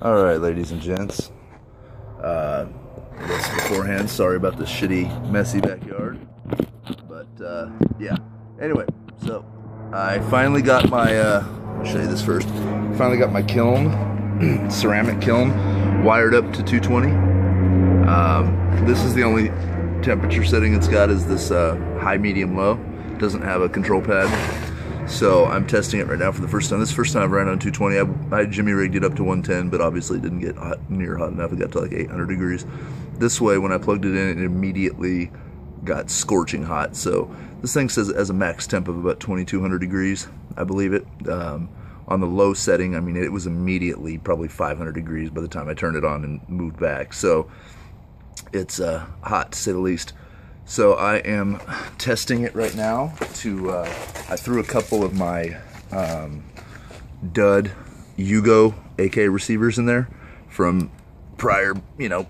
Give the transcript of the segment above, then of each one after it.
All right, ladies and gents. Uh, I guess beforehand, sorry about the shitty, messy backyard. But uh, yeah. Anyway, so I finally got my. Uh, I'll show you this first. Finally got my kiln, ceramic kiln, wired up to 220. Um, this is the only temperature setting it's got is this uh, high, medium, low. It doesn't have a control pad. So I'm testing it right now for the first time. This first time I've ran on 220. I, I Jimmy rigged it up to 110, but obviously it didn't get hot, near hot enough. It got to like 800 degrees. This way, when I plugged it in, it immediately got scorching hot. So this thing says it has a max temp of about 2200 degrees, I believe it. Um, on the low setting, I mean, it was immediately probably 500 degrees by the time I turned it on and moved back. So it's uh, hot to say the least. So I am testing it right now to, uh, I threw a couple of my um, dud Yugo AK receivers in there from prior, you know,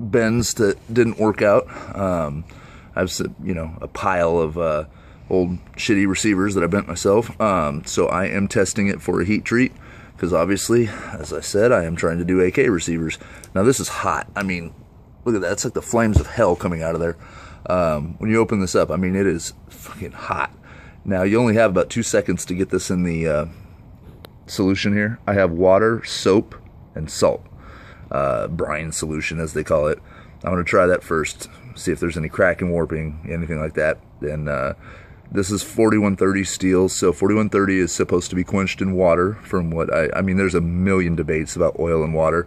bends that didn't work out. Um, I have, you know, a pile of uh, old shitty receivers that I bent myself. Um, so I am testing it for a heat treat because obviously, as I said, I am trying to do AK receivers. Now this is hot. I mean, look at that. It's like the flames of hell coming out of there. Um, when you open this up, I mean, it is fucking hot. Now, you only have about two seconds to get this in the uh, solution here. I have water, soap, and salt. Uh, brine solution, as they call it. I'm going to try that first, see if there's any cracking, warping, anything like that. Then uh, this is 4130 steel, so 4130 is supposed to be quenched in water from what I, I mean, there's a million debates about oil and water.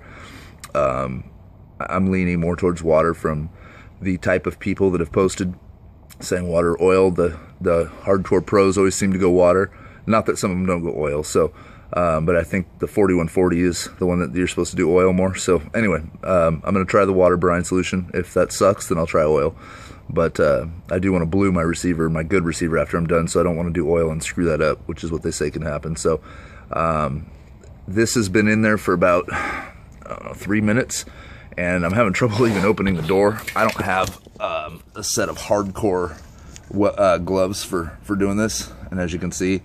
Um, I'm leaning more towards water from the type of people that have posted saying water, oil. The the hardcore pros always seem to go water. Not that some of them don't go oil. So, um, but I think the 4140 is the one that you're supposed to do oil more. So anyway, um, I'm going to try the water brine solution. If that sucks, then I'll try oil. But uh, I do want to blue my receiver, my good receiver, after I'm done. So I don't want to do oil and screw that up, which is what they say can happen. So um, this has been in there for about three minutes and I'm having trouble even opening the door. I don't have um, a set of hardcore uh, gloves for, for doing this. And as you can see,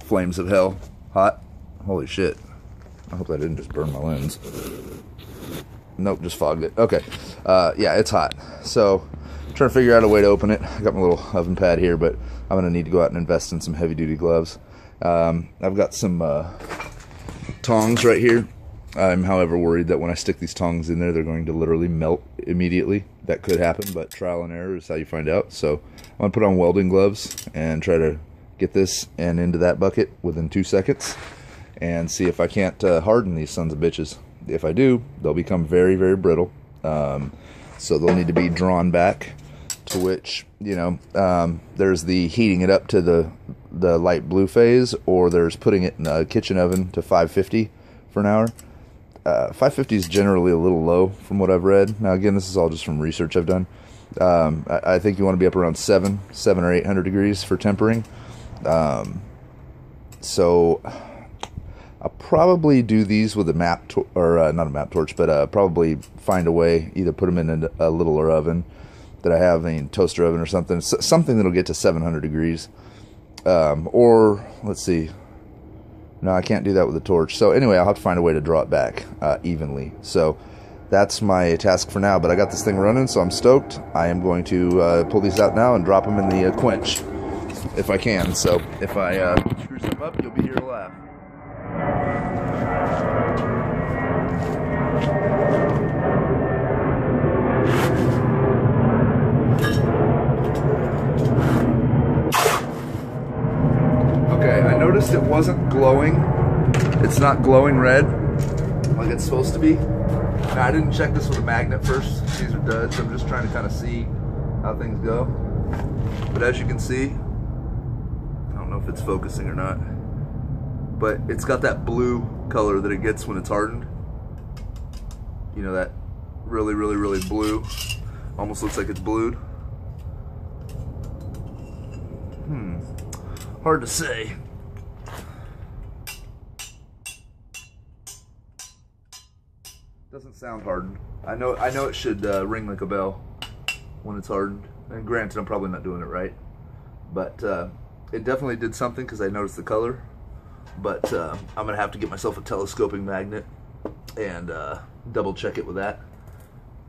flames of hell, hot. Holy shit. I hope that didn't just burn my lens. Nope, just fogged it. Okay. Uh, yeah, it's hot. So, I'm trying to figure out a way to open it. I got my little oven pad here, but I'm going to need to go out and invest in some heavy duty gloves. Um, I've got some uh, tongs right here I'm, however, worried that when I stick these tongs in there, they're going to literally melt immediately. That could happen, but trial and error is how you find out. So I'm going to put on welding gloves and try to get this and into that bucket within two seconds and see if I can't uh, harden these sons of bitches. If I do, they'll become very, very brittle. Um, so they'll need to be drawn back to which, you know, um, there's the heating it up to the, the light blue phase or there's putting it in a kitchen oven to 550 for an hour uh, 550 is generally a little low from what I've read. Now, again, this is all just from research I've done. Um, I, I, think you want to be up around seven, seven or eight hundred degrees for tempering. Um, so I'll probably do these with a MAPP to- or uh, not a MAPP torch, but uh, probably find a way either put them in a, a littler oven that I have, a toaster oven or something, something that'll get to 700 degrees. Um, or let's see, no, I can't do that with a torch. So anyway, I'll have to find a way to draw it back uh, evenly. So that's my task for now. But I got this thing running, so I'm stoked. I am going to uh, pull these out now and drop them in the uh, quench if I can. So if I uh, screw some up, you'll be here to laugh. Noticed it wasn't glowing. It's not glowing red like it's supposed to be. Now, I didn't check this with a magnet first. These are duds. I'm just trying to kind of see how things go. But as you can see, I don't know if it's focusing or not, but it's got that blue color that it gets when it's hardened. You know, that really, really, really blue. Almost looks like it's blued. Hmm. Hard to say. Doesn't sound hardened. I know I know it should uh, ring like a bell when it's hardened. And granted, I'm probably not doing it right, but uh, it definitely did something because I noticed the color. But uh, I'm gonna have to get myself a telescoping magnet and uh, double check it with that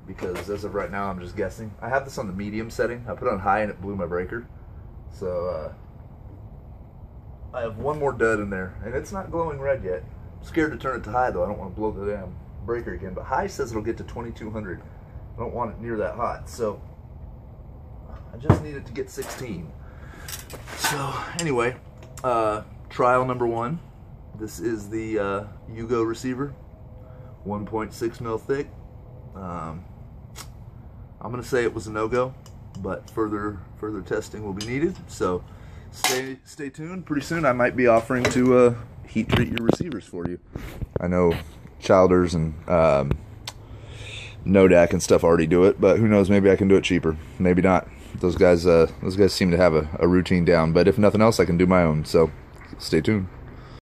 because as of right now I'm just guessing. I have this on the medium setting. I put it on high and it blew my breaker. So uh, I have one more dud in there and it's not glowing red yet. I'm scared to turn it to high though. I don't want to blow the damn breaker again. But high says it'll get to 2200. I don't want it near that hot. So I just need it to get 16. So anyway, uh, trial number one. This is the uh, Yugo receiver, 1.6 mil thick. Um, I'm gonna say it was a no-go, but further further testing will be needed. So stay stay tuned. Pretty soon I might be offering to uh, heat treat your receivers for you. I know Childers and um, Nodak and stuff already do it, but who knows? Maybe I can do it cheaper. Maybe not. Those guys uh, those guys seem to have a, a routine down. But if nothing else, I can do my own. So stay tuned.